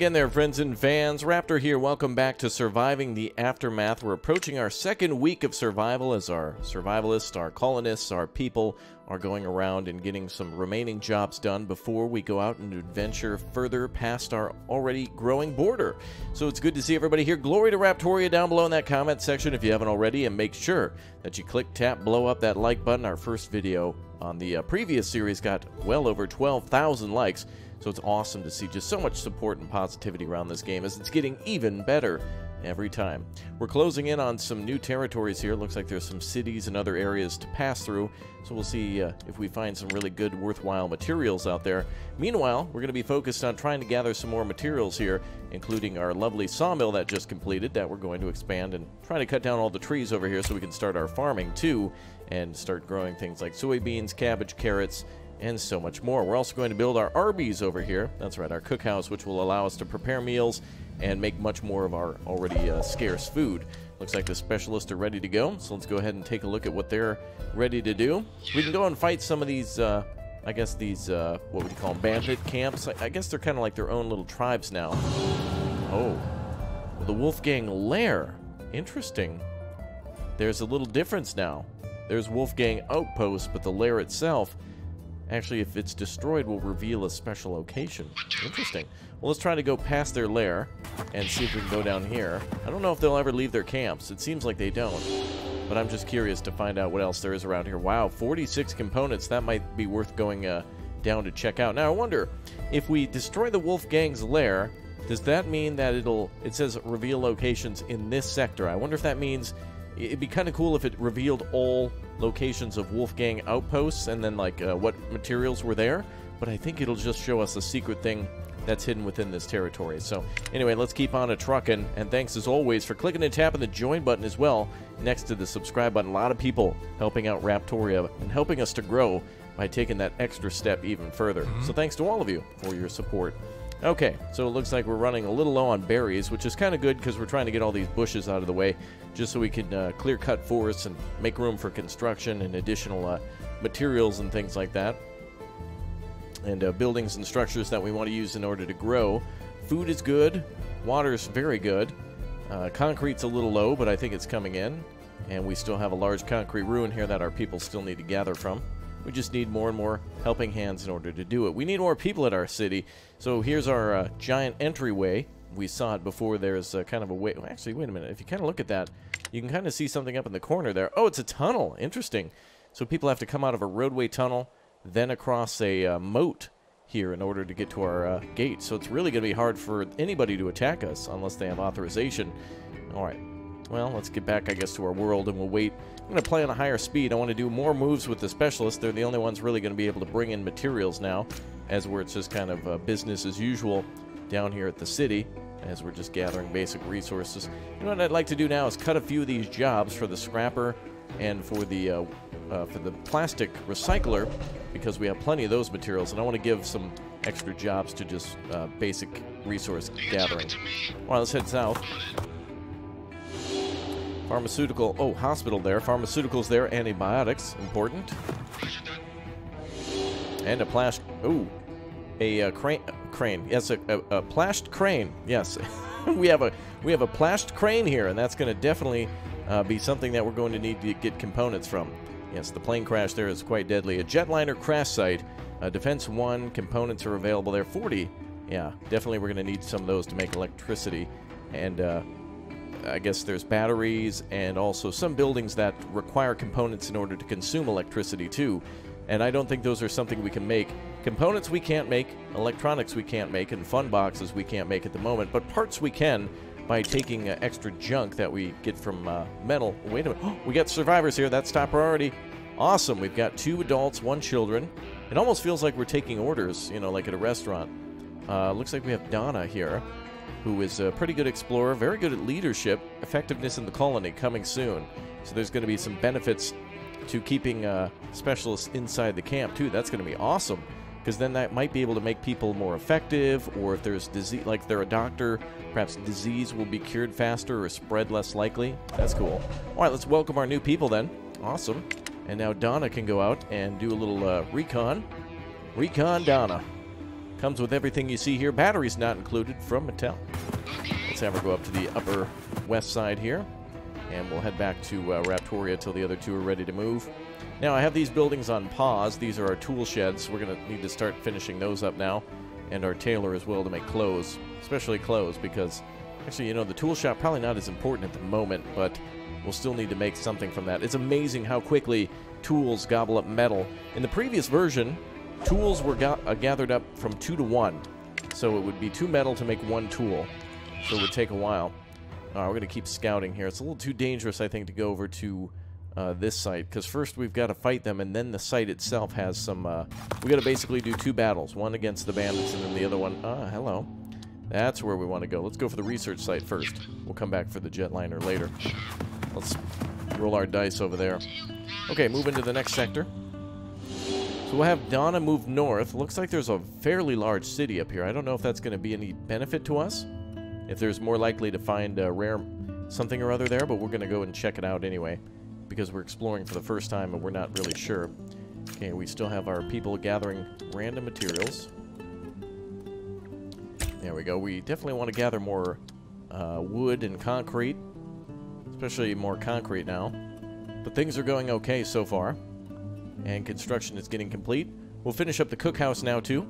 again there, friends and fans. Raptor here. Welcome back to Surviving the Aftermath. We're approaching our second week of survival as our survivalists, our colonists, our people are going around and getting some remaining jobs done before we go out and adventure further past our already growing border. So it's good to see everybody here. Glory to Raptoria down below in that comment section if you haven't already, and make sure that you click, tap, blow up that like button. Our first video on the uh, previous series got well over 12,000 likes. So it's awesome to see just so much support and positivity around this game as it's getting even better every time. We're closing in on some new territories here. Looks like there's some cities and other areas to pass through. So we'll see uh, if we find some really good, worthwhile materials out there. Meanwhile, we're going to be focused on trying to gather some more materials here, including our lovely sawmill that just completed that we're going to expand and try to cut down all the trees over here so we can start our farming too and start growing things like soybeans, cabbage, carrots, and so much more. We're also going to build our Arby's over here. That's right, our cookhouse, which will allow us to prepare meals and make much more of our already uh, scarce food. Looks like the specialists are ready to go, so let's go ahead and take a look at what they're ready to do. We can go and fight some of these, uh, I guess these, uh, what would you call them, bandit camps? I, I guess they're kind of like their own little tribes now. Oh, the Wolfgang Lair. Interesting. There's a little difference now. There's Wolfgang Outpost, but the lair itself Actually, if it's destroyed, will reveal a special location. Interesting. Well, let's try to go past their lair and see if we can go down here. I don't know if they'll ever leave their camps. It seems like they don't. But I'm just curious to find out what else there is around here. Wow, 46 components. That might be worth going uh, down to check out. Now, I wonder, if we destroy the Wolfgang's lair, does that mean that it'll... It says reveal locations in this sector. I wonder if that means... It'd be kind of cool if it revealed all locations of Wolfgang outposts and then like uh, what materials were there. But I think it'll just show us a secret thing that's hidden within this territory. So anyway, let's keep on a trucking. And thanks as always for clicking and tapping the join button as well next to the subscribe button. A lot of people helping out Raptoria and helping us to grow by taking that extra step even further. Mm -hmm. So thanks to all of you for your support. Okay, so it looks like we're running a little low on berries, which is kind of good because we're trying to get all these bushes out of the way just so we can uh, clear cut forests and make room for construction and additional uh, materials and things like that. And uh, buildings and structures that we want to use in order to grow. Food is good, water is very good. Uh, concrete's a little low, but I think it's coming in. And we still have a large concrete ruin here that our people still need to gather from. We just need more and more helping hands in order to do it. We need more people at our city. So here's our uh, giant entryway. We saw it before. There's a kind of a way. Actually, wait a minute. If you kind of look at that, you can kind of see something up in the corner there. Oh, it's a tunnel. Interesting. So people have to come out of a roadway tunnel, then across a uh, moat here in order to get to our uh, gate. So it's really going to be hard for anybody to attack us unless they have authorization. All right. Well, let's get back, I guess, to our world, and we'll wait. I'm going to play on a higher speed. I want to do more moves with the specialists. They're the only ones really going to be able to bring in materials now, as where it's just kind of uh, business as usual down here at the city, as we're just gathering basic resources. You know what I'd like to do now is cut a few of these jobs for the scrapper and for the uh, uh, for the plastic recycler, because we have plenty of those materials, and I want to give some extra jobs to just uh, basic resource gathering. All right, let's head south. Pharmaceutical, oh, hospital there. Pharmaceuticals there, antibiotics, important. And a plastic, oh, a uh, crane, crane, yes, a, a, a plashed crane, yes. we have a we have a plashed crane here, and that's going to definitely uh, be something that we're going to need to get components from. Yes, the plane crash there is quite deadly. A jetliner crash site, uh, Defense 1, components are available there. 40, yeah, definitely we're going to need some of those to make electricity. And uh, I guess there's batteries and also some buildings that require components in order to consume electricity too. And I don't think those are something we can make. Components we can't make, electronics we can't make, and fun boxes we can't make at the moment, but parts we can by taking uh, extra junk that we get from uh, metal. Wait a minute. we got survivors here. That's top priority. Awesome. We've got two adults, one children. It almost feels like we're taking orders, you know, like at a restaurant. Uh, looks like we have Donna here who is a pretty good explorer, very good at leadership, effectiveness in the colony coming soon. So there's going to be some benefits to keeping uh, specialists inside the camp too. That's going to be awesome because then that might be able to make people more effective or if there's disease like they're a doctor perhaps disease will be cured faster or spread less likely. That's cool. All right let's welcome our new people then. Awesome. And now donna can go out and do a little uh, recon. Recon donna Comes with everything you see here. Batteries not included from Mattel. Let's have her go up to the upper west side here. And we'll head back to uh, Raptoria till the other two are ready to move. Now, I have these buildings on pause. These are our tool sheds. We're going to need to start finishing those up now. And our tailor as well to make clothes, especially clothes, because actually, you know, the tool shop probably not as important at the moment, but we'll still need to make something from that. It's amazing how quickly tools gobble up metal. In the previous version, tools were uh, gathered up from two to one. So it would be two metal to make one tool. So it would take a while. Uh, we're going to keep scouting here. It's a little too dangerous, I think, to go over to uh, this site. Because first we've got to fight them, and then the site itself has some... Uh, we got to basically do two battles. One against the bandits, and then the other one... Ah, hello. That's where we want to go. Let's go for the research site first. We'll come back for the jetliner later. Let's roll our dice over there. Okay, move into the next sector. So we'll have Donna move north. Looks like there's a fairly large city up here. I don't know if that's going to be any benefit to us. If there's more likely to find a rare something or other there, but we're going to go and check it out anyway because we're exploring for the first time and we're not really sure. Okay, we still have our people gathering random materials. There we go. We definitely want to gather more uh, wood and concrete, especially more concrete now. But things are going okay so far, and construction is getting complete. We'll finish up the cookhouse now, too.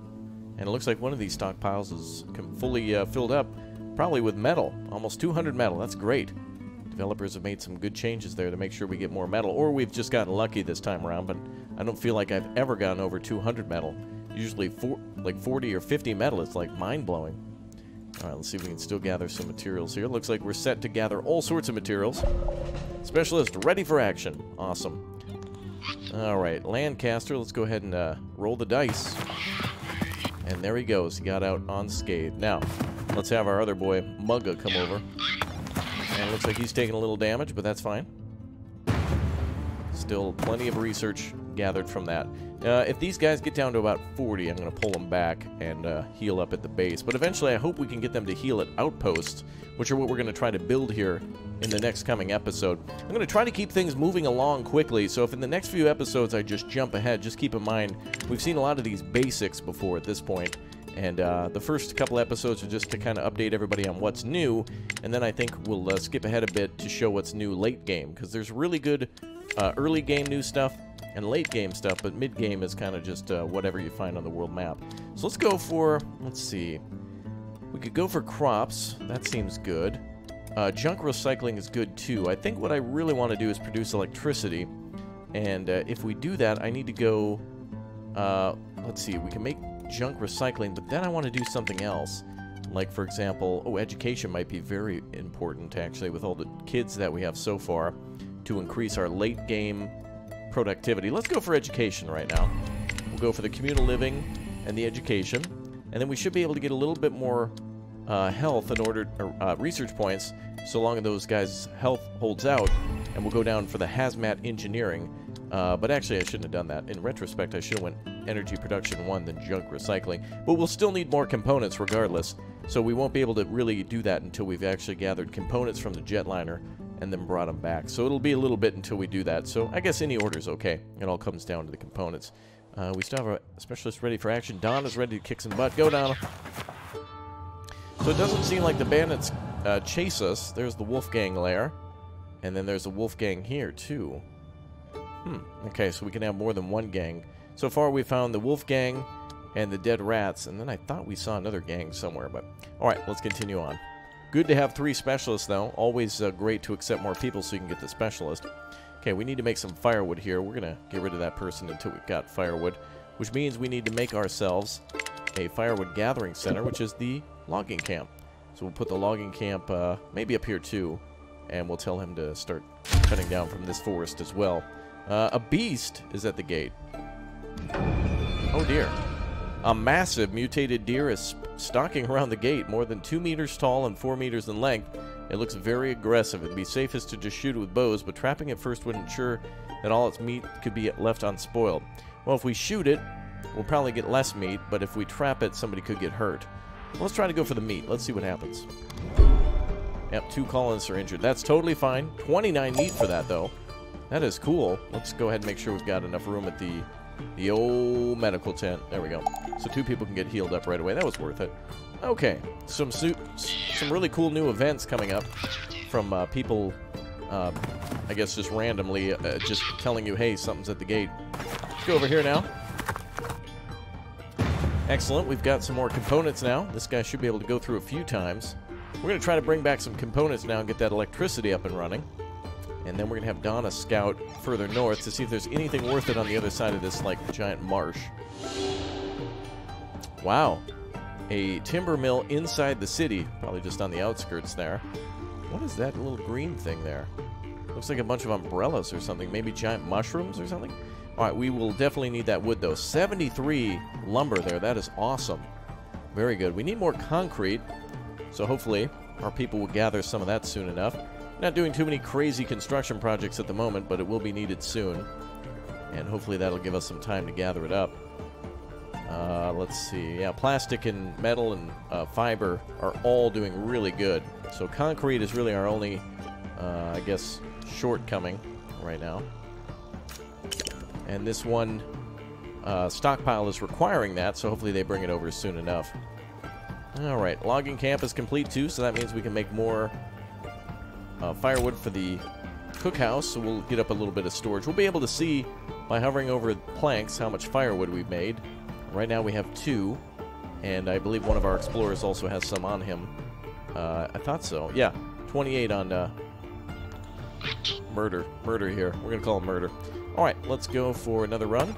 And it looks like one of these stockpiles is fully uh, filled up, probably with metal. Almost 200 metal. That's great developers have made some good changes there to make sure we get more metal, or we've just gotten lucky this time around, but I don't feel like I've ever gotten over 200 metal. Usually four, like 40 or 50 metal, it's like mind-blowing. Alright, let's see if we can still gather some materials here. Looks like we're set to gather all sorts of materials. Specialist ready for action. Awesome. Alright, Lancaster, let's go ahead and uh, roll the dice. And there he goes. He got out unscathed. Now, let's have our other boy, Mugga, come over. And looks like he's taking a little damage, but that's fine. Still plenty of research gathered from that. Uh, if these guys get down to about 40, I'm going to pull them back and uh, heal up at the base. But eventually, I hope we can get them to heal at outposts, which are what we're going to try to build here in the next coming episode. I'm going to try to keep things moving along quickly, so if in the next few episodes I just jump ahead, just keep in mind, we've seen a lot of these basics before at this point, and uh, the first couple episodes are just to kind of update everybody on what's new, and then I think we'll uh, skip ahead a bit to show what's new late game, because there's really good uh, early game new stuff and late game stuff, but mid game is kind of just uh, whatever you find on the world map. So let's go for, let's see, we could go for crops, that seems good. Uh, junk recycling is good too. I think what I really want to do is produce electricity, and uh, if we do that, I need to go, let's see, we can make junk recycling, but then I want to do something else. Like, for example, oh, education might be very important, actually, with all the kids that we have so far, to increase our late game productivity. Let's go for education right now. We'll go for the communal living and the education, and then we should be able to get a little bit more uh, health in order, or, uh, research points, so long as those guys' health holds out, and we'll go down for the hazmat engineering. Uh, but actually, I shouldn't have done that. In retrospect, I should have went energy production 1 than junk recycling. But we'll still need more components regardless, so we won't be able to really do that until we've actually gathered components from the jetliner and then brought them back. So it'll be a little bit until we do that. So I guess any order is okay. It all comes down to the components. Uh, we still have a specialist ready for action. Donna's ready to kick some butt. Go, Donna. So it doesn't seem like the bandits uh, chase us. There's the Wolfgang lair. And then there's a Wolfgang here, too. Hmm. Okay, so we can have more than one gang. So far, we found the Wolfgang and the Dead Rats, and then I thought we saw another gang somewhere, but... Alright, let's continue on. Good to have three specialists, though. Always uh, great to accept more people so you can get the specialist. Okay, we need to make some firewood here. We're going to get rid of that person until we've got firewood, which means we need to make ourselves a firewood gathering center, which is the logging camp. So we'll put the logging camp uh, maybe up here, too, and we'll tell him to start cutting down from this forest as well. Uh, a beast is at the gate. Oh dear. A massive mutated deer is stalking around the gate, more than 2 meters tall and 4 meters in length. It looks very aggressive. It'd be safest to just shoot it with bows, but trapping it first would ensure that all its meat could be left unspoiled. Well, if we shoot it, we'll probably get less meat, but if we trap it, somebody could get hurt. Let's try to go for the meat. Let's see what happens. Yep, two colonists are injured. That's totally fine. 29 meat for that, though. That is cool. Let's go ahead and make sure we've got enough room at the the old medical tent. There we go. So two people can get healed up right away. That was worth it. Okay, some some really cool new events coming up from uh, people, uh, I guess just randomly, uh, just telling you, hey, something's at the gate. Let's go over here now. Excellent, we've got some more components now. This guy should be able to go through a few times. We're going to try to bring back some components now and get that electricity up and running. And then we're going to have Donna scout further north to see if there's anything worth it on the other side of this, like, giant marsh. Wow. A timber mill inside the city, probably just on the outskirts there. What is that little green thing there? Looks like a bunch of umbrellas or something. Maybe giant mushrooms or something? All right, we will definitely need that wood, though. 73 lumber there. That is awesome. Very good. We need more concrete, so hopefully our people will gather some of that soon enough. Not doing too many crazy construction projects at the moment, but it will be needed soon. And hopefully that'll give us some time to gather it up. Uh, let's see. Yeah, plastic and metal and uh, fiber are all doing really good. So concrete is really our only, uh, I guess, shortcoming right now. And this one uh, stockpile is requiring that, so hopefully they bring it over soon enough. Alright, logging camp is complete too, so that means we can make more uh, firewood for the cookhouse, so we'll get up a little bit of storage. We'll be able to see by hovering over planks how much firewood we've made. Right now we have two, and I believe one of our explorers also has some on him. Uh, I thought so. Yeah, 28 on uh, murder. Murder here. We're going to call him murder. Alright, let's go for another run.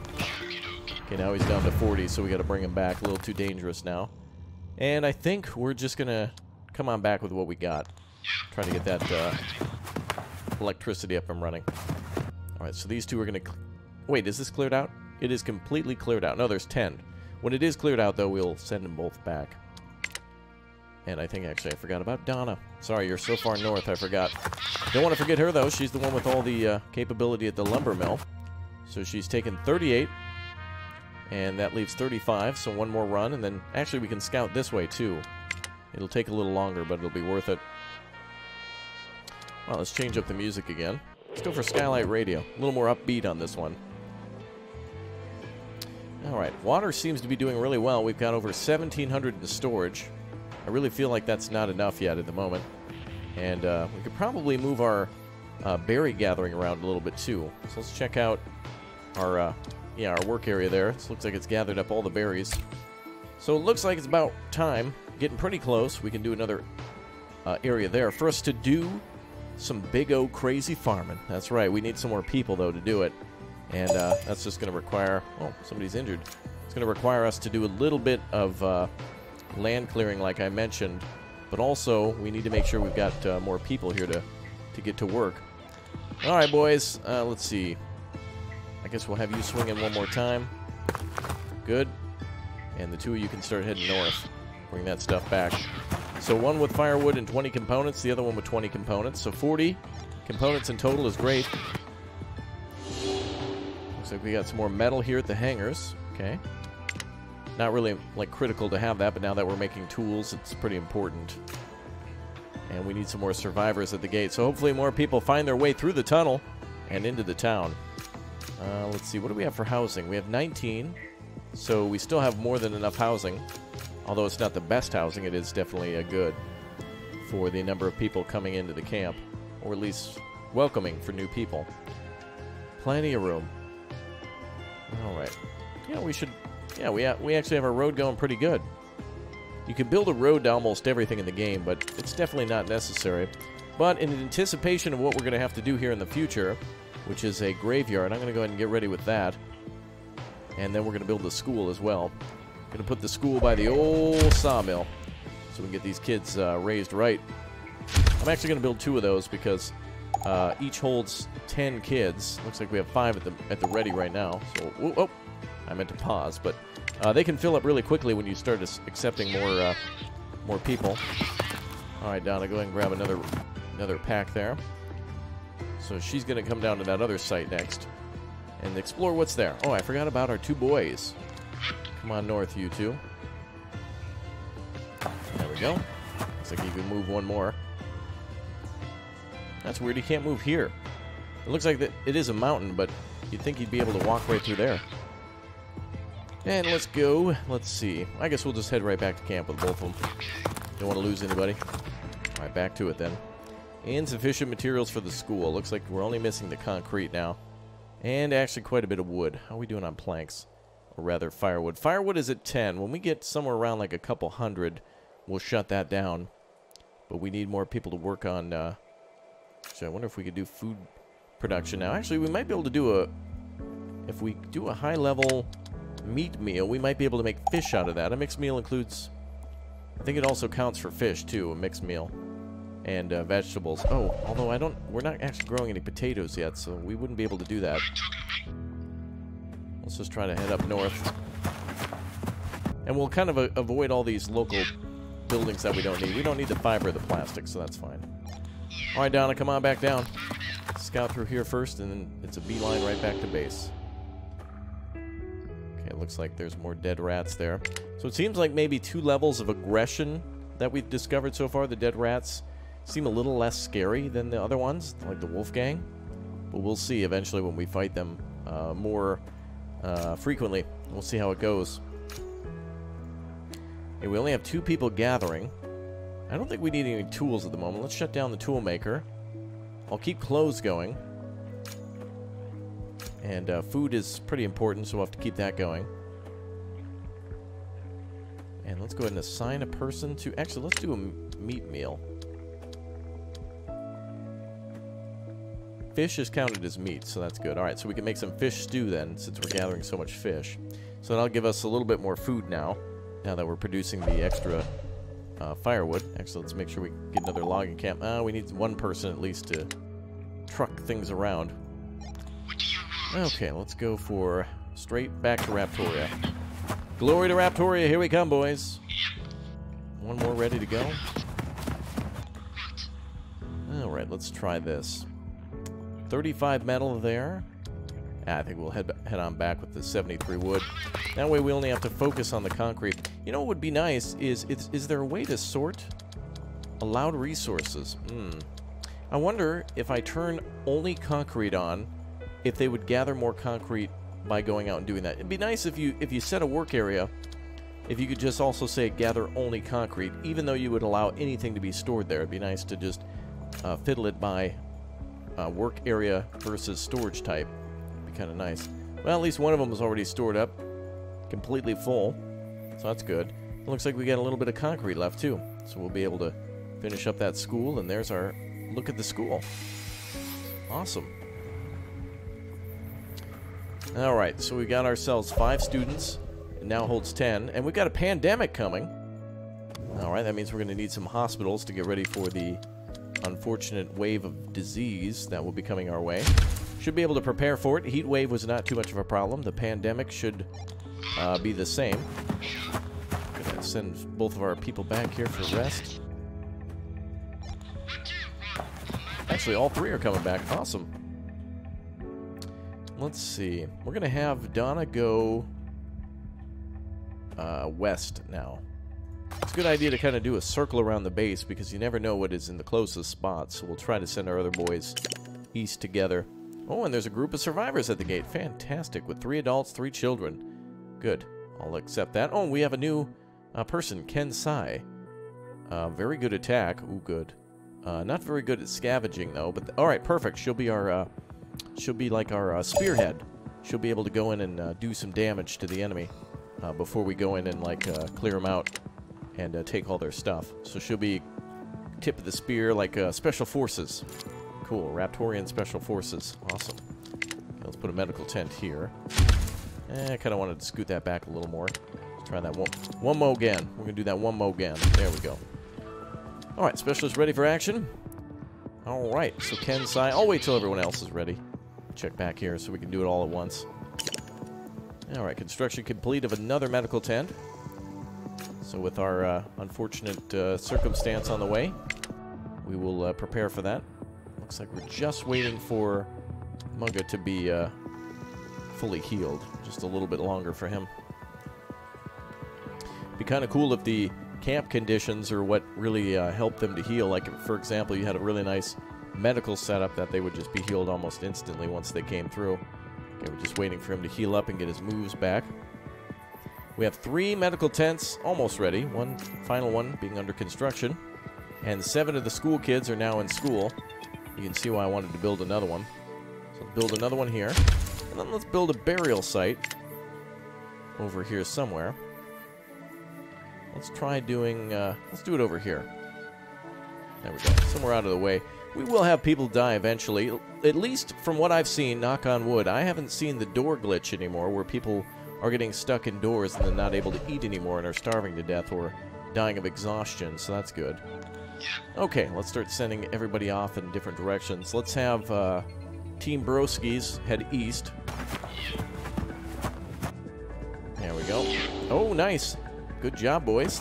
Okay, now he's down to 40, so we got to bring him back. A little too dangerous now. And I think we're just going to come on back with what we got. Try to get that uh, electricity up and running. Alright, so these two are going to... Wait, is this cleared out? It is completely cleared out. No, there's 10. When it is cleared out, though, we'll send them both back. And I think, actually, I forgot about Donna. Sorry, you're so far north, I forgot. Don't want to forget her, though. She's the one with all the uh, capability at the lumber mill. So she's taken 38. And that leaves 35, so one more run. And then, actually, we can scout this way, too. It'll take a little longer, but it'll be worth it. Well, let's change up the music again. Let's go for Skylight Radio. A little more upbeat on this one. Alright, water seems to be doing really well. We've got over 1,700 in the storage. I really feel like that's not enough yet at the moment. And uh, we could probably move our uh, berry gathering around a little bit too. So let's check out our, uh, yeah, our work area there. This looks like it's gathered up all the berries. So it looks like it's about time. Getting pretty close. We can do another uh, area there. For us to do some big O crazy farming. That's right. We need some more people, though, to do it. And uh, that's just going to require... Oh, somebody's injured. It's going to require us to do a little bit of uh, land clearing, like I mentioned. But also, we need to make sure we've got uh, more people here to, to get to work. All right, boys. Uh, let's see. I guess we'll have you swing in one more time. Good. And the two of you can start heading north. Bring that stuff back. So one with firewood and 20 components, the other one with 20 components. So 40 components in total is great we got some more metal here at the hangars. Okay. Not really, like, critical to have that, but now that we're making tools, it's pretty important. And we need some more survivors at the gate. So hopefully more people find their way through the tunnel and into the town. Uh, let's see, what do we have for housing? We have 19, so we still have more than enough housing. Although it's not the best housing, it is definitely a good for the number of people coming into the camp. Or at least welcoming for new people. Plenty of room. All right. Yeah, we should... Yeah, we, we actually have our road going pretty good. You can build a road to almost everything in the game, but it's definitely not necessary. But in anticipation of what we're going to have to do here in the future, which is a graveyard, I'm going to go ahead and get ready with that. And then we're going to build the school as well. Going to put the school by the old sawmill so we can get these kids uh, raised right. I'm actually going to build two of those because uh, each holds 10 kids. Looks like we have five at the at the ready right now. So, oh, oh I meant to pause, but uh, they can fill up really quickly when you start accepting more uh, more people. All right, Donna, go ahead and grab another another pack there. So she's going to come down to that other site next and explore what's there. Oh, I forgot about our two boys. Come on north, you two. There we go. Looks like you can move one more. That's weird. He can't move here. It looks like that it is a mountain, but you'd think he'd be able to walk right through there. And let's go. Let's see. I guess we'll just head right back to camp with both of them. Don't want to lose anybody. All right, back to it then. Insufficient materials for the school. Looks like we're only missing the concrete now. And actually quite a bit of wood. How are we doing on planks? Or rather, firewood. Firewood is at 10. When we get somewhere around like a couple hundred, we'll shut that down. But we need more people to work on... Uh, so I wonder if we could do food production now. Actually, we might be able to do a... If we do a high-level meat meal, we might be able to make fish out of that. A mixed meal includes... I think it also counts for fish, too, a mixed meal. And uh, vegetables. Oh, although I don't... We're not actually growing any potatoes yet, so we wouldn't be able to do that. Let's just try to head up north. And we'll kind of uh, avoid all these local buildings that we don't need. We don't need the fiber the plastic, so that's fine. All right, Donna, come on back down. Scout through here first, and then it's a beeline right back to base. Okay, it looks like there's more dead rats there. So it seems like maybe two levels of aggression that we've discovered so far. The dead rats seem a little less scary than the other ones, like the wolf gang. But we'll see eventually when we fight them uh, more uh, frequently. We'll see how it goes. Okay, we only have two people gathering. I don't think we need any tools at the moment. Let's shut down the tool maker. I'll keep clothes going. And uh, food is pretty important, so we'll have to keep that going. And let's go ahead and assign a person to... Actually, let's do a meat meal. Fish is counted as meat, so that's good. Alright, so we can make some fish stew then, since we're gathering so much fish. So that'll give us a little bit more food now, now that we're producing the extra uh, firewood. Actually, let's make sure we get another logging camp. Uh, we need one person at least to truck things around. Okay, let's go for straight back to Raptoria. Glory to Raptoria, here we come, boys. One more ready to go. Alright, let's try this. 35 metal there. Ah, I think we'll head, head on back with the 73 wood. That way we only have to focus on the concrete. You know what would be nice is, is, is there a way to sort allowed resources? Hmm. I wonder if I turn only concrete on, if they would gather more concrete by going out and doing that. It'd be nice if you if you set a work area, if you could just also say gather only concrete, even though you would allow anything to be stored there. It'd be nice to just uh, fiddle it by uh, work area versus storage type. It'd be kind of nice. Well, at least one of them is already stored up, completely full, so that's good. It looks like we got a little bit of concrete left too, so we'll be able to finish up that school, and there's our look at the school. Awesome. All right, so we got ourselves five students. It now holds 10, and we've got a pandemic coming. All right, that means we're going to need some hospitals to get ready for the unfortunate wave of disease that will be coming our way. Should be able to prepare for it. Heat wave was not too much of a problem. The pandemic should uh, be the same. Gonna send both of our people back here for rest. Actually, all three are coming back. Awesome. Let's see. We're to have Donna go uh, west now. It's a good idea to kind of do a circle around the base because you never know what is in the closest spot. So we'll try to send our other boys east together. Oh, and there's a group of survivors at the gate. Fantastic. With three adults, three children. Good. I'll accept that. Oh, we have a new uh, person, Ken Sai. Uh, very good attack. Ooh, good. Uh, not very good at scavenging, though. But all right, perfect. She'll be our, uh, she'll be like our uh, spearhead. She'll be able to go in and uh, do some damage to the enemy before we go in and like clear them out and take all their stuff. So she'll be tip of the spear, like special forces. Cool, Raptorian special forces. Awesome. Okay, let's put a medical tent here. Eh, I kind of wanted to scoot that back a little more. Let's try that one, one more again. We're gonna do that one more again. There we go. All right, specialist ready for action. All right, so Ken Sai. I'll wait till everyone else is ready. Check back here so we can do it all at once. All right, construction complete of another medical tent. So with our uh, unfortunate uh, circumstance on the way, we will uh, prepare for that. Looks like we're just waiting for Mugga to be uh, fully healed. Just a little bit longer for him. Be kind of cool if the camp conditions are what really uh, help them to heal. Like, for example, you had a really nice medical setup that they would just be healed almost instantly once they came through. Okay, we're just waiting for him to heal up and get his moves back. We have three medical tents almost ready, one final one being under construction, and seven of the school kids are now in school. You can see why I wanted to build another one. So build another one here, then let's build a burial site over here somewhere. Let's try doing, uh, let's do it over here. There we go, somewhere out of the way. We will have people die eventually. At least from what I've seen, knock on wood, I haven't seen the door glitch anymore where people are getting stuck indoors and then not able to eat anymore and are starving to death or dying of exhaustion, so that's good. Okay, let's start sending everybody off in different directions. Let's have uh, Team Broskis head east. We go. Oh, nice. Good job, boys.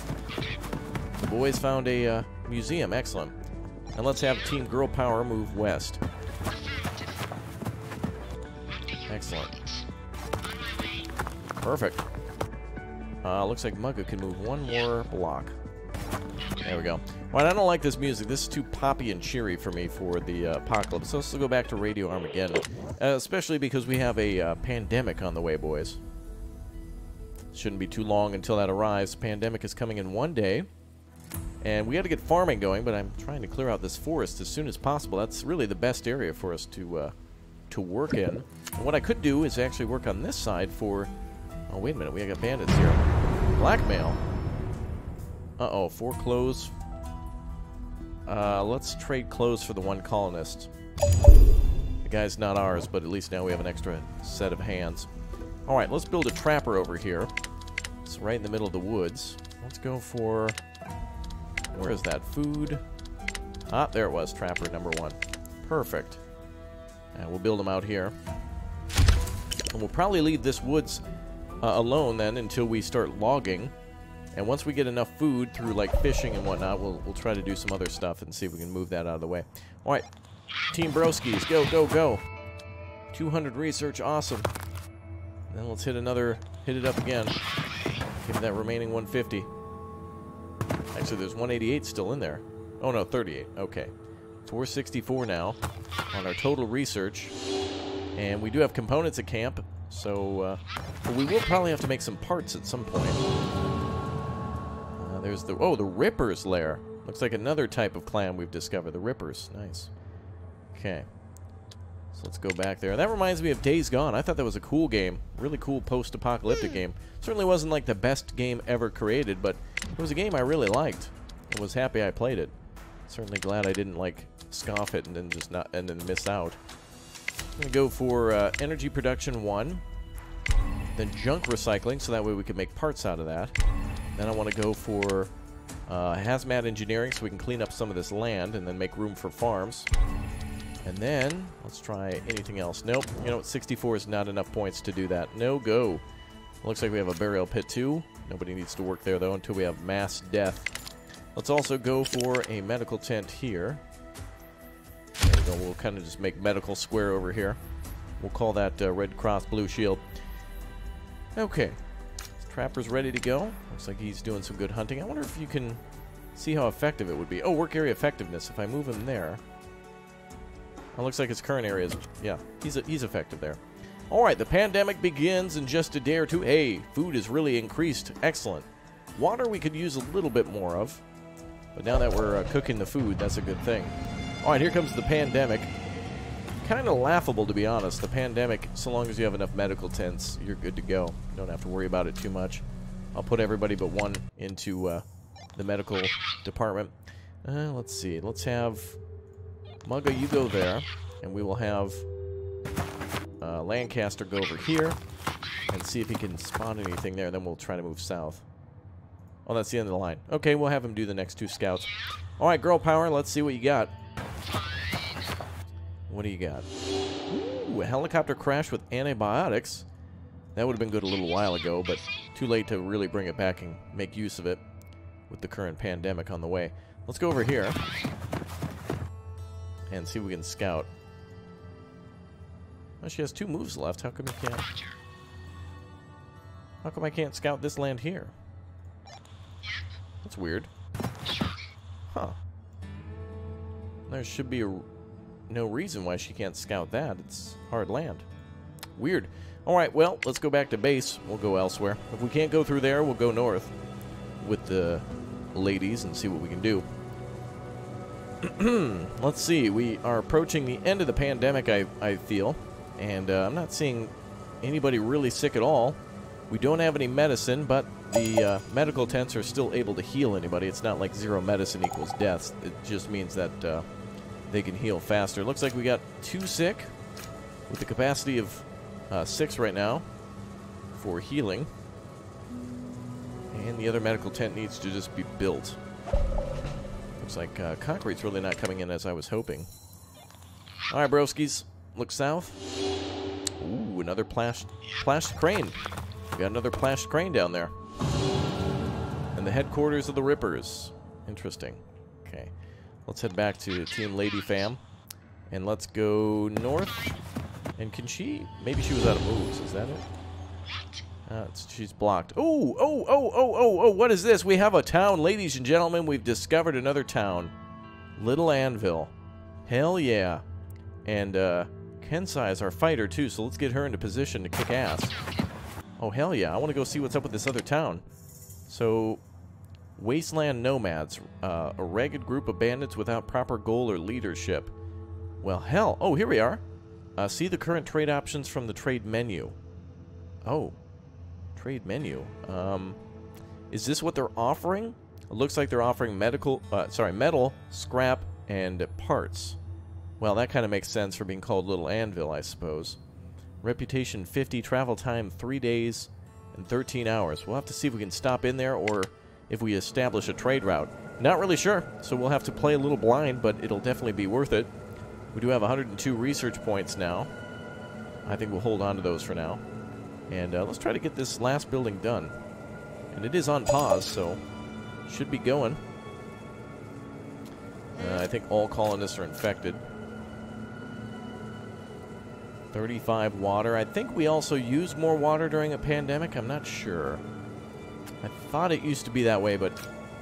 The boys found a uh, museum. Excellent. And let's have Team Girl Power move west. Excellent. Perfect. Uh, looks like Mugga can move one more block. There we go. Well, I don't like this music. This is too poppy and cheery for me for the uh, apocalypse. So let's go back to Radio Armageddon. Uh, especially because we have a uh, pandemic on the way, boys. Shouldn't be too long until that arrives. Pandemic is coming in one day. And we got to get farming going, but I'm trying to clear out this forest as soon as possible. That's really the best area for us to uh, to work in. And what I could do is actually work on this side for... Oh, wait a minute. We got bandits here. Blackmail. Uh-oh. Four clothes. Uh, let's trade clothes for the one colonist. The guy's not ours, but at least now we have an extra set of hands. Alright, let's build a trapper over here. It's right in the middle of the woods. Let's go for... Where is that? Food. Ah, there it was. Trapper number one. Perfect. And we'll build them out here. And we'll probably leave this woods uh, alone then until we start logging. And once we get enough food through like fishing and whatnot, we'll, we'll try to do some other stuff and see if we can move that out of the way. Alright, Team Broskis, go, go, go. 200 research, awesome. Then let's hit another, hit it up again. Give me that remaining 150. Actually, there's 188 still in there. Oh, no, 38. Okay. 464 now on our total research. And we do have components at camp, so uh, we will probably have to make some parts at some point. Uh, there's the... Oh, the Ripper's Lair. Looks like another type of clan we've discovered. The Rippers. Nice. Okay. So let's go back there. That reminds me of Days Gone. I thought that was a cool game. Really cool post-apocalyptic game. Certainly wasn't like the best game ever created, but it was a game I really liked. I was happy I played it. Certainly glad I didn't like scoff it and then just not and then miss out. I'm gonna go for uh, energy production one, then junk recycling, so that way we can make parts out of that. Then I want to go for uh, hazmat engineering, so we can clean up some of this land and then make room for farms. And then, let's try anything else. Nope, you know what, 64 is not enough points to do that. No go. Looks like we have a burial pit too. Nobody needs to work there though until we have mass death. Let's also go for a medical tent here. There we go, we'll kind of just make medical square over here. We'll call that uh, Red Cross Blue Shield. Okay. Trapper's ready to go. Looks like he's doing some good hunting. I wonder if you can see how effective it would be. Oh, work area effectiveness. If I move him there... It looks like his current area is... Yeah, he's, a, he's effective there. Alright, the pandemic begins in just a day or two. Hey, food is really increased. Excellent. Water we could use a little bit more of. But now that we're uh, cooking the food, that's a good thing. Alright, here comes the pandemic. Kind of laughable, to be honest. The pandemic, so long as you have enough medical tents, you're good to go. You don't have to worry about it too much. I'll put everybody but one into uh, the medical department. Uh, let's see. Let's have Mugga, you go there, and we will have uh, Lancaster go over here and see if he can spawn anything there. Then we'll try to move south. Oh, that's the end of the line. Okay, we'll have him do the next two scouts. All right, girl power, let's see what you got. What do you got? Ooh, a helicopter crash with antibiotics. That would have been good a little while ago, but too late to really bring it back and make use of it with the current pandemic on the way. Let's go over here and see if we can scout. Oh, she has two moves left. How come you can't? How come I can't scout this land here? That's weird. Huh. There should be a, no reason why she can't scout that. It's hard land. Weird. Alright, well, let's go back to base. We'll go elsewhere. If we can't go through there, we'll go north with the ladies and see what we can do. let's see. We are approaching the end of the pandemic, I, I feel. And uh, I'm not seeing anybody really sick at all. We don't have any medicine, but the uh, medical tents are still able to heal anybody. It's not like zero medicine equals deaths. It just means that uh, they can heal faster. Looks like we got two sick with the capacity of uh, six right now for healing. And the other medical tent needs to just be built. Looks like uh, concrete's really not coming in as I was hoping. Alright, broskies. Look south. Ooh, another plashed, plashed crane. We got another plashed crane down there. And the headquarters of the Rippers. Interesting. Okay. Let's head back to Team Lady Fam. And let's go north. And can she... Maybe she was out of moves. Is that it? Uh, she's blocked. Oh, oh, oh, oh, oh, oh, what is this? We have a town, ladies and gentlemen. We've discovered another town. Little Anvil. Hell yeah. And, uh, Kensai is our fighter, too, so let's get her into position to kick ass. Oh, hell yeah. I want to go see what's up with this other town. So, Wasteland Nomads. Uh, a ragged group of bandits without proper goal or leadership. Well, hell. Oh, here we are. Uh, see the current trade options from the trade menu. Oh. Trade menu. Um, is this what they're offering? It looks like they're offering medical, uh, sorry, metal, scrap, and parts. Well, that kind of makes sense for being called Little Anvil, I suppose. Reputation 50, travel time 3 days and 13 hours. We'll have to see if we can stop in there or if we establish a trade route. Not really sure, so we'll have to play a little blind, but it'll definitely be worth it. We do have 102 research points now. I think we'll hold on to those for now. And uh, let's try to get this last building done. And it is on pause, so should be going. Uh, I think all colonists are infected. 35 water. I think we also use more water during a pandemic. I'm not sure. I thought it used to be that way, but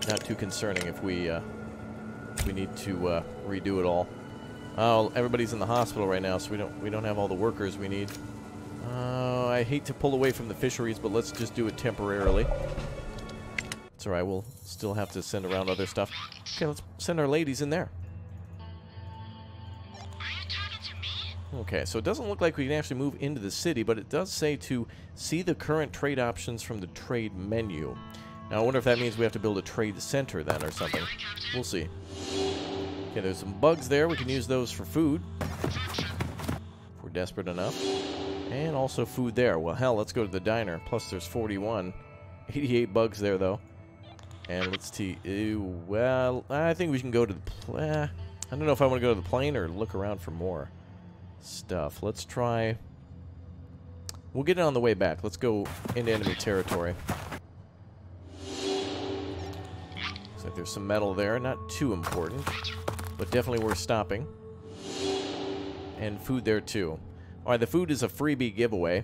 not too concerning if we uh, if we need to uh, redo it all. Oh, everybody's in the hospital right now, so we don't we don't have all the workers we need. I hate to pull away from the fisheries, but let's just do it temporarily. It's alright, we'll still have to send around other stuff. Okay, let's send our ladies in there. Okay, so it doesn't look like we can actually move into the city, but it does say to see the current trade options from the trade menu. Now, I wonder if that means we have to build a trade center then or something. We'll see. Okay, there's some bugs there. We can use those for food. If we're desperate enough. And also food there. Well, hell, let's go to the diner. Plus, there's 41. 88 bugs there, though. And let's see. Ew, well, I think we can go to the... Eh, I don't know if I want to go to the plane or look around for more stuff. Let's try... We'll get it on the way back. Let's go into enemy territory. Looks like there's some metal there. Not too important, but definitely worth stopping. And food there, too. Alright, the food is a freebie giveaway,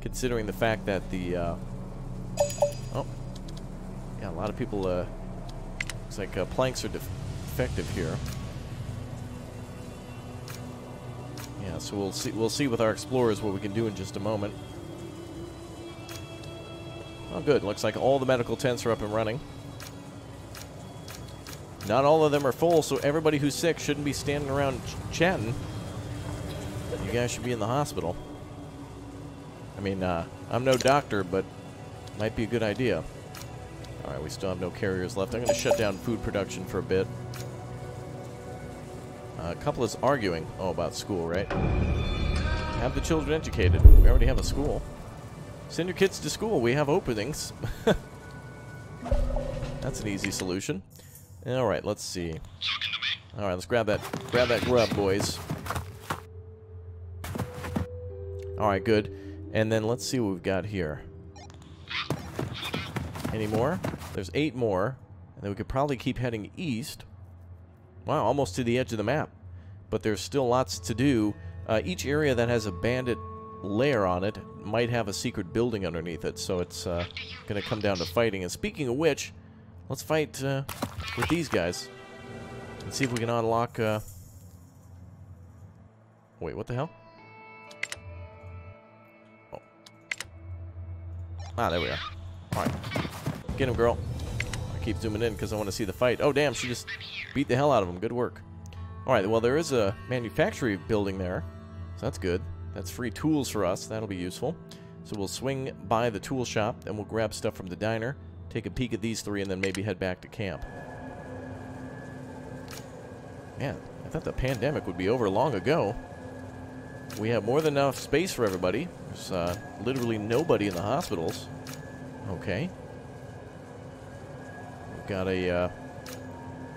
considering the fact that the... Uh, oh. Yeah, a lot of people... Uh, looks like uh, planks are defective here. Yeah, so we'll see we'll see with our explorers what we can do in just a moment. Oh good, looks like all the medical tents are up and running. Not all of them are full, so everybody who's sick shouldn't be standing around ch chatting. You guys should be in the hospital. I mean, uh, I'm no doctor, but might be a good idea. Alright, we still have no carriers left. I'm going to shut down food production for a bit. Uh, a couple is arguing. Oh, about school, right? Have the children educated. We already have a school. Send your kids to school. We have openings. That's an easy solution. All right, let's see. All right, let's grab that grab that grub, boys. All right, good. And then let's see what we've got here. Any more? There's eight more. And then we could probably keep heading east. Wow, almost to the edge of the map. But there's still lots to do. Uh, each area that has a bandit lair on it might have a secret building underneath it, so it's uh, going to come down to fighting. And speaking of which, let's fight uh, with these guys. And see if we can unlock... Uh... Wait, what the hell? Ah, there we are. Alright. Get him, girl. I keep zooming in because I want to see the fight. Oh, damn, she just beat the hell out of him. Good work. Alright, well, there is a manufacturing building there. So that's good. That's free tools for us. That'll be useful. So we'll swing by the tool shop, and we'll grab stuff from the diner, take a peek at these three, and then maybe head back to camp. Man, I thought the pandemic would be over long ago. We have more than enough space for everybody. There's uh, literally nobody in the hospitals. Okay. We've got a uh,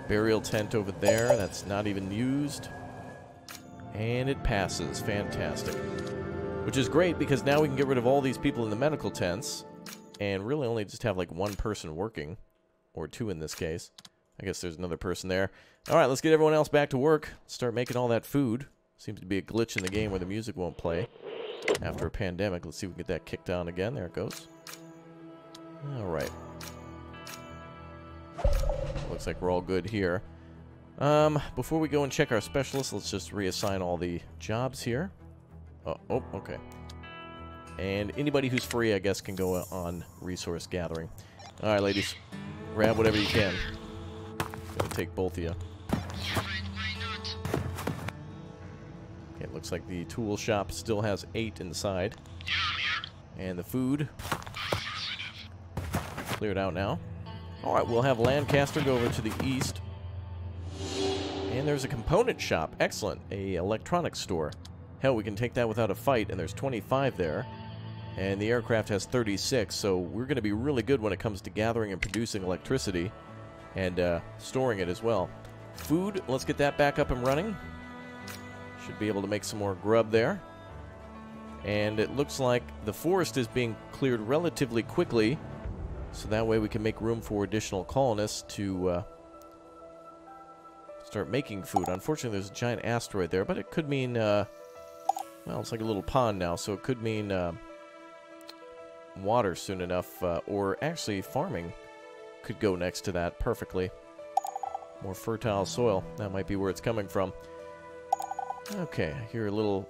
burial tent over there that's not even used. And it passes. Fantastic. Which is great because now we can get rid of all these people in the medical tents and really only just have like one person working. Or two in this case. I guess there's another person there. Alright, let's get everyone else back to work. Start making all that food. Seems to be a glitch in the game where the music won't play. After a pandemic. Let's see if we can get that kicked down again. There it goes. Alright. Looks like we're all good here. Um, before we go and check our specialists, let's just reassign all the jobs here. Oh, oh, okay. And anybody who's free, I guess, can go on resource gathering. Alright, ladies. Grab whatever you can. Gonna take both of you. Looks like the tool shop still has eight inside. And the food. Cleared out now. Alright, we'll have Lancaster go over to the east. And there's a component shop. Excellent. A electronics store. Hell, we can take that without a fight, and there's 25 there. And the aircraft has 36, so we're going to be really good when it comes to gathering and producing electricity and uh, storing it as well. Food, let's get that back up and running. Should be able to make some more grub there. And it looks like the forest is being cleared relatively quickly, so that way we can make room for additional colonists to uh, start making food. Unfortunately, there's a giant asteroid there, but it could mean, uh, well, it's like a little pond now, so it could mean uh, water soon enough, uh, or actually farming could go next to that perfectly. More fertile soil. That might be where it's coming from. Okay, I hear a little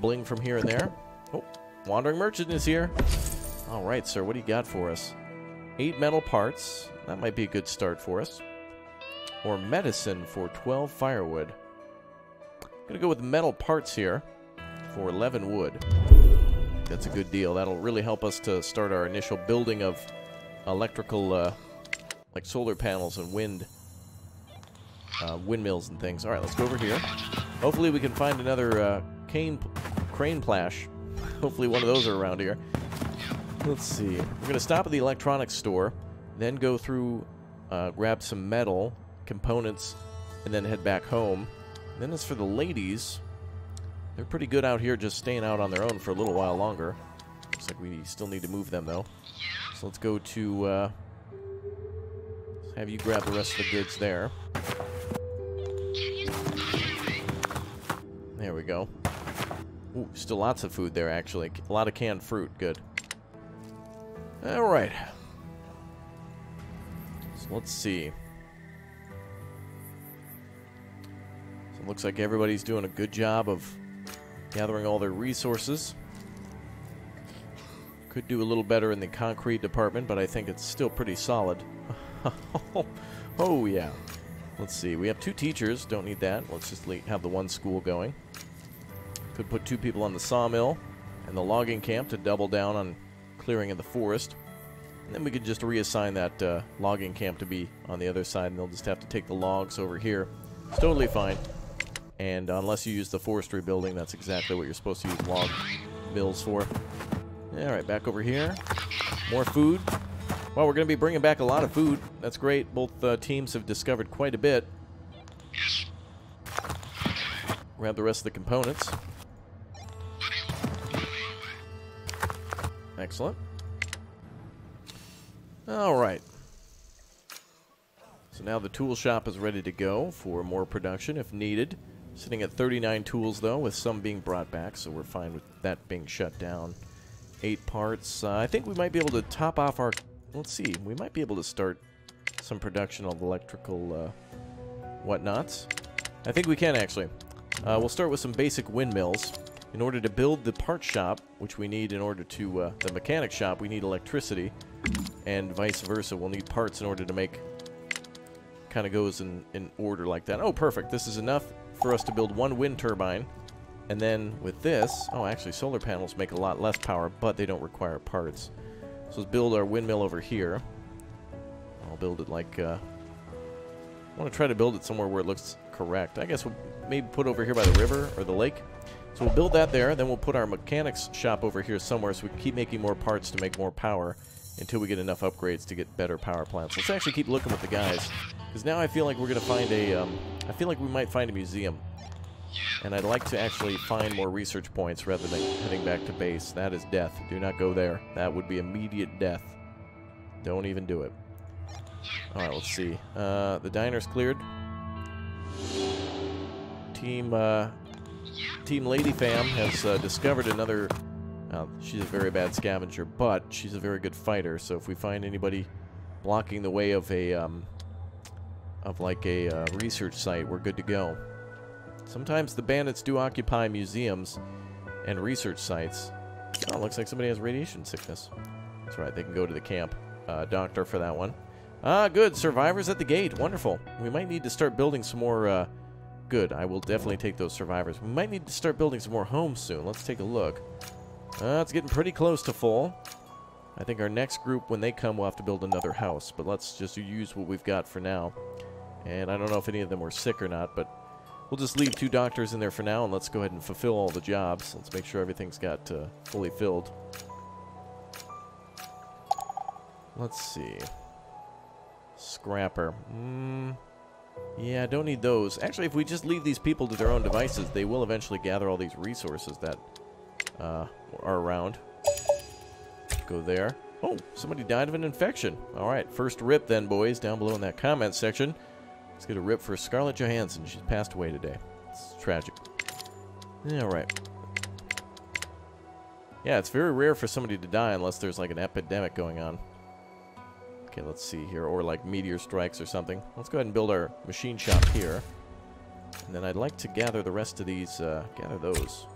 bling from here and there. Oh, Wandering Merchant is here. All right, sir, what do you got for us? Eight metal parts. That might be a good start for us. Or medicine for 12 firewood. I'm gonna go with metal parts here for 11 wood. That's a good deal. That'll really help us to start our initial building of electrical, uh, like solar panels and wind, uh, windmills and things. All right, let's go over here. Hopefully we can find another uh, cane, crane plash. Hopefully one of those are around here. Let's see. We're going to stop at the electronics store, then go through, uh, grab some metal, components, and then head back home. And then as for the ladies, they're pretty good out here just staying out on their own for a little while longer. Looks like we still need to move them, though. So let's go to, uh, have you grab the rest of the goods there. There we go. Ooh, still lots of food there, actually. A lot of canned fruit. Good. Alright. So let's see. So it looks like everybody's doing a good job of gathering all their resources. Could do a little better in the concrete department, but I think it's still pretty solid. oh, yeah. Let's see. We have two teachers. Don't need that. Let's just have the one school going. Could put two people on the sawmill and the logging camp to double down on clearing of the forest. And then we could just reassign that uh, logging camp to be on the other side, and they'll just have to take the logs over here. It's totally fine. And unless you use the forestry building, that's exactly what you're supposed to use log mills for. Alright, back over here. More food. Well, we're going to be bringing back a lot of food. That's great. Both uh, teams have discovered quite a bit. Grab the rest of the components. Excellent. All right. So now the tool shop is ready to go for more production if needed. Sitting at 39 tools, though, with some being brought back, so we're fine with that being shut down. Eight parts. Uh, I think we might be able to top off our... Let's see. We might be able to start some production of electrical uh, whatnots. I think we can, actually. Uh, we'll start with some basic windmills. In order to build the part shop, which we need in order to, uh, the mechanic shop, we need electricity, and vice versa. We'll need parts in order to make, kind of goes in, in order like that. Oh, perfect. This is enough for us to build one wind turbine. And then with this, oh, actually, solar panels make a lot less power, but they don't require parts. So let's build our windmill over here. I'll build it like, uh, I want to try to build it somewhere where it looks correct. I guess we'll maybe put over here by the river or the lake. So we'll build that there, then we'll put our mechanics shop over here somewhere so we can keep making more parts to make more power until we get enough upgrades to get better power plants. Let's actually keep looking with the guys, because now I feel like we're going to find a, um, I feel like we might find a museum. And I'd like to actually find more research points rather than heading back to base. That is death. Do not go there. That would be immediate death. Don't even do it. Alright, let's see. Uh, the diner's cleared. Team, uh, Team Lady Fam has uh, discovered another... Uh, she's a very bad scavenger, but she's a very good fighter, so if we find anybody blocking the way of a, um, of like a uh, research site, we're good to go. Sometimes the bandits do occupy museums and research sites. Oh, looks like somebody has radiation sickness. That's right, they can go to the camp uh, doctor for that one. Ah, good. Survivors at the gate. Wonderful. We might need to start building some more uh, Good, I will definitely take those survivors. We might need to start building some more homes soon. Let's take a look. Uh, it's getting pretty close to full. I think our next group, when they come, we'll have to build another house. But let's just use what we've got for now. And I don't know if any of them were sick or not, but we'll just leave two doctors in there for now, and let's go ahead and fulfill all the jobs. Let's make sure everything's got uh, fully filled. Let's see. Scrapper. Hmm... Yeah, don't need those. Actually, if we just leave these people to their own devices, they will eventually gather all these resources that uh, are around. Go there. Oh, somebody died of an infection. All right, first rip then, boys, down below in that comment section. Let's get a rip for Scarlett Johansson. She's passed away today. It's tragic. Yeah, all right. Yeah, it's very rare for somebody to die unless there's like an epidemic going on. Okay, let's see here. Or like meteor strikes or something. Let's go ahead and build our machine shop here. And then I'd like to gather the rest of these, uh, gather those.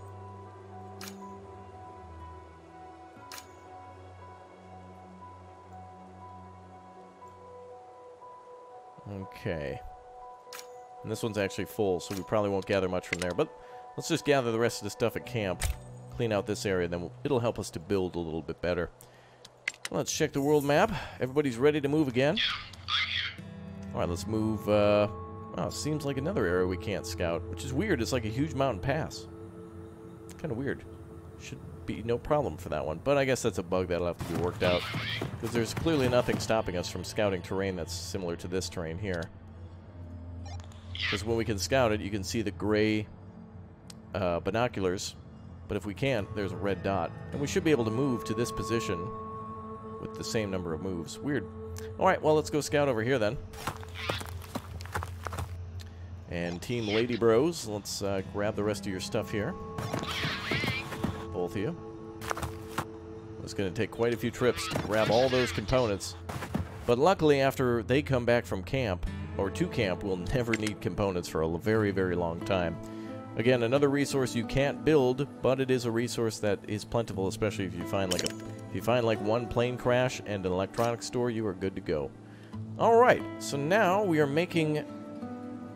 Okay. And this one's actually full, so we probably won't gather much from there. But let's just gather the rest of the stuff at camp. Clean out this area, then it'll help us to build a little bit better. Let's check the world map. Everybody's ready to move again. Alright, let's move, uh... Oh, seems like another area we can't scout, which is weird. It's like a huge mountain pass. Kind of weird. Should be no problem for that one. But I guess that's a bug that'll have to be worked out. Because there's clearly nothing stopping us from scouting terrain that's similar to this terrain here. Because when we can scout it, you can see the gray uh, binoculars. But if we can't, there's a red dot. And we should be able to move to this position with the same number of moves. Weird. Alright, well, let's go scout over here then. And Team Lady Bros, let's uh, grab the rest of your stuff here. Both of you. It's going to take quite a few trips to grab all those components. But luckily, after they come back from camp, or to camp, we'll never need components for a very, very long time. Again, another resource you can't build, but it is a resource that is plentiful, especially if you find like a if you find like one plane crash and an electronics store, you are good to go. Alright, so now we are making,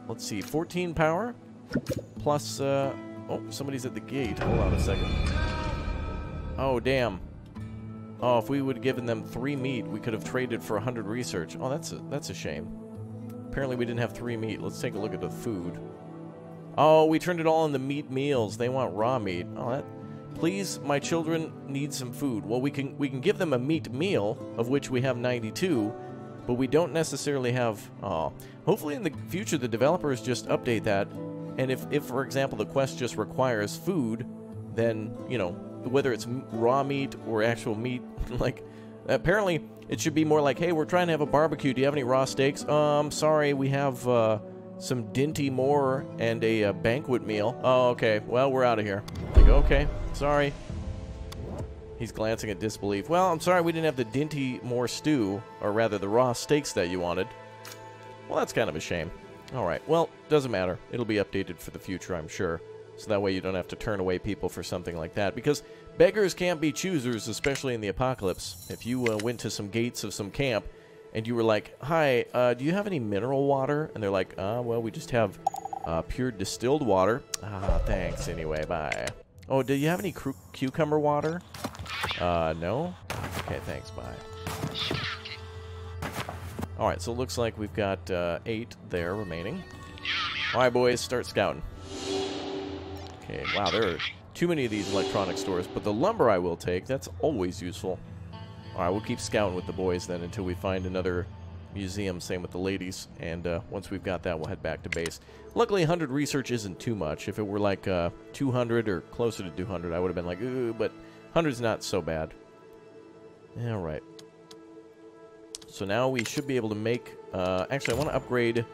let's see, 14 power, plus, uh, oh, somebody's at the gate. Hold on a second. Oh, damn. Oh, if we would have given them three meat, we could have traded for 100 research. Oh, that's a, that's a shame. Apparently we didn't have three meat. Let's take a look at the food. Oh, we turned it all into meat meals. They want raw meat. Oh, that, Please, my children need some food. Well, we can we can give them a meat meal, of which we have 92, but we don't necessarily have... Oh, hopefully in the future the developers just update that, and if, if, for example, the quest just requires food, then, you know, whether it's raw meat or actual meat, like, apparently it should be more like, hey, we're trying to have a barbecue. Do you have any raw steaks? Um, sorry, we have, uh, some Dinty Moore and a, a, banquet meal. Oh, okay. Well, we're out of here. Okay. Sorry. He's glancing at disbelief. Well, I'm sorry we didn't have the Dinty Moore stew, or rather the raw steaks that you wanted. Well, that's kind of a shame. Alright, well, doesn't matter. It'll be updated for the future, I'm sure. So that way you don't have to turn away people for something like that. Because beggars can't be choosers, especially in the apocalypse. If you uh, went to some gates of some camp and you were like, Hi, uh, do you have any mineral water? And they're like, uh, well, we just have uh, pure distilled water. Ah, thanks anyway, bye. Oh, do you have any cucumber water? Uh, no? Okay, thanks, bye. Alright, so it looks like we've got uh, eight there remaining. Alright, boys, start scouting. Okay, wow, there are too many of these electronic stores, but the lumber I will take, that's always useful. Alright, we'll keep scouting with the boys then until we find another museum, same with the ladies, and uh, once we've got that, we'll head back to base. Luckily, 100 research isn't too much. If it were like uh, 200 or closer to 200, I would have been like, ooh, but 100's not so bad. Alright. So now we should be able to make... Uh, actually, I want to upgrade...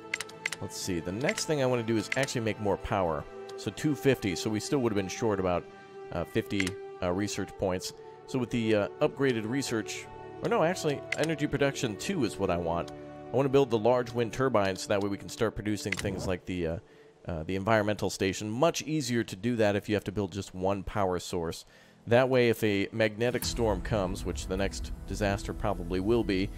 Let's see. The next thing I want to do is actually make more power. So 250, so we still would have been short about uh, 50 uh, research points. So with the uh, upgraded research, or no, actually, energy production 2 is what I want. I want to build the large wind turbines so that way we can start producing things like the uh, uh, the environmental station. Much easier to do that if you have to build just one power source. That way, if a magnetic storm comes, which the next disaster probably will be,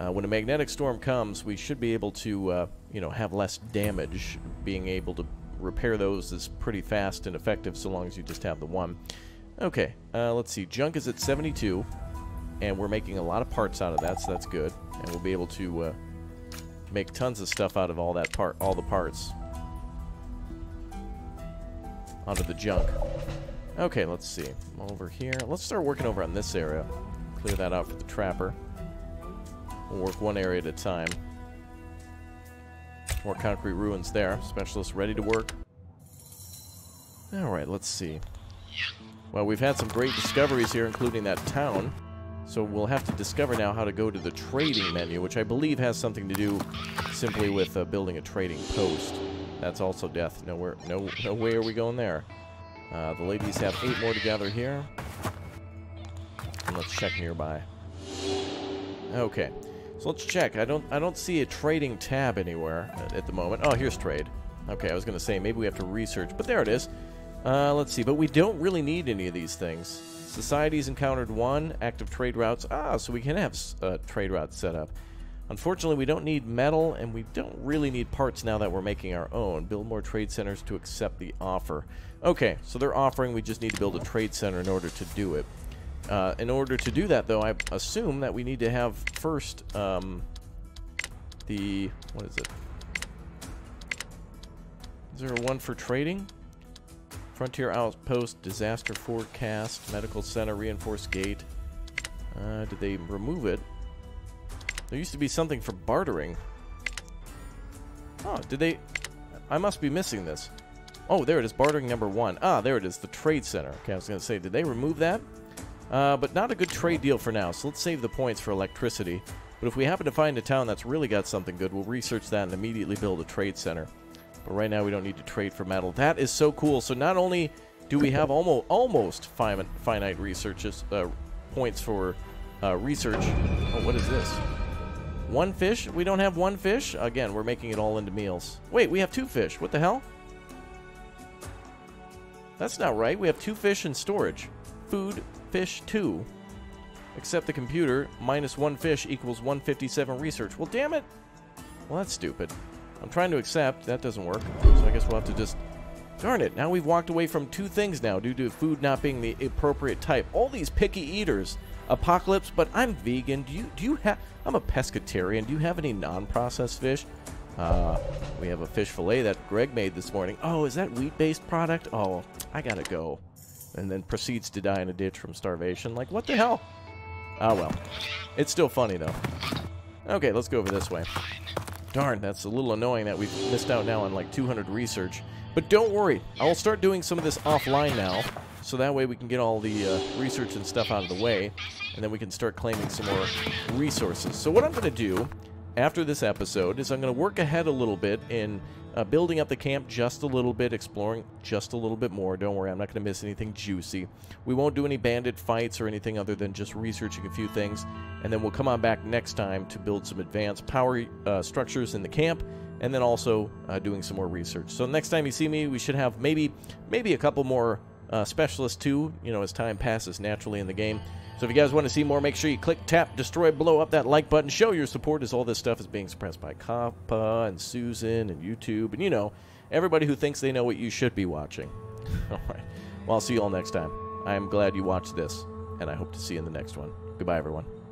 uh, when a magnetic storm comes, we should be able to, uh, you know, have less damage. Being able to repair those is pretty fast and effective so long as you just have the one. Okay, uh, let's see. Junk is at 72, and we're making a lot of parts out of that, so that's good. And we'll be able to uh, make tons of stuff out of all that part, all the parts. Onto the junk. Okay, let's see. Over here. Let's start working over on this area. Clear that out for the trapper. We'll work one area at a time. More concrete ruins there. Specialist ready to work. Alright, let's see. Well, we've had some great discoveries here, including that town. So we'll have to discover now how to go to the trading menu, which I believe has something to do simply with uh, building a trading post. That's also death. Nowhere, no, no way are we going there. Uh, the ladies have eight more to gather here. And let's check nearby. Okay. So let's check. I don't I don't see a trading tab anywhere at, at the moment. Oh, here's trade. Okay, I was going to say maybe we have to research, but there it is. Uh, let's see, but we don't really need any of these things. Societies encountered one, active trade routes. Ah, so we can have uh, trade routes set up. Unfortunately, we don't need metal, and we don't really need parts now that we're making our own. Build more trade centers to accept the offer. Okay, so they're offering, we just need to build a trade center in order to do it. Uh, in order to do that, though, I assume that we need to have first um, the... What is it? Is there one for trading? Frontier Outpost, Disaster Forecast, Medical Center, Reinforced Gate. Uh, did they remove it? There used to be something for bartering. Oh, did they... I must be missing this. Oh, there it is, bartering number one. Ah, there it is, the Trade Center. Okay, I was going to say, did they remove that? Uh, but not a good trade deal for now, so let's save the points for electricity. But if we happen to find a town that's really got something good, we'll research that and immediately build a trade center. But right now we don't need to trade for metal. That is so cool. So not only do we have almost almost finite, researches uh, points for uh, research. Oh, what is this? One fish? We don't have one fish? Again, we're making it all into meals. Wait, we have two fish. What the hell? That's not right. We have two fish in storage. Food, fish 2. Except the computer, minus one fish equals 157 research. Well, damn it. Well, that's stupid. I'm trying to accept. That doesn't work. So I guess we'll have to just... Darn it. Now we've walked away from two things now due to food not being the appropriate type. All these picky eaters. Apocalypse, but I'm vegan. Do you do you have... I'm a pescatarian. Do you have any non-processed fish? Uh, we have a fish fillet that Greg made this morning. Oh, is that wheat-based product? Oh, I gotta go and then proceeds to die in a ditch from starvation. Like, what the hell? Oh, well. It's still funny, though. Okay, let's go over this way. Darn, that's a little annoying that we've missed out now on like 200 research. But don't worry, I will start doing some of this offline now, so that way we can get all the uh, research and stuff out of the way, and then we can start claiming some more resources. So what I'm going to do after this episode is I'm going to work ahead a little bit in uh, building up the camp just a little bit, exploring just a little bit more. Don't worry, I'm not going to miss anything juicy. We won't do any bandit fights or anything other than just researching a few things, and then we'll come on back next time to build some advanced power uh, structures in the camp, and then also uh, doing some more research. So next time you see me, we should have maybe maybe a couple more uh, specialists too. You know, as time passes naturally in the game. So if you guys want to see more, make sure you click, tap, destroy, blow up that like button. Show your support as all this stuff is being suppressed by Kappa and Susan and YouTube and you know everybody who thinks they know what you should be watching. all right. Well, I'll see you all next time. I am glad you watched this, and I hope to see you in the next one. Goodbye, everyone.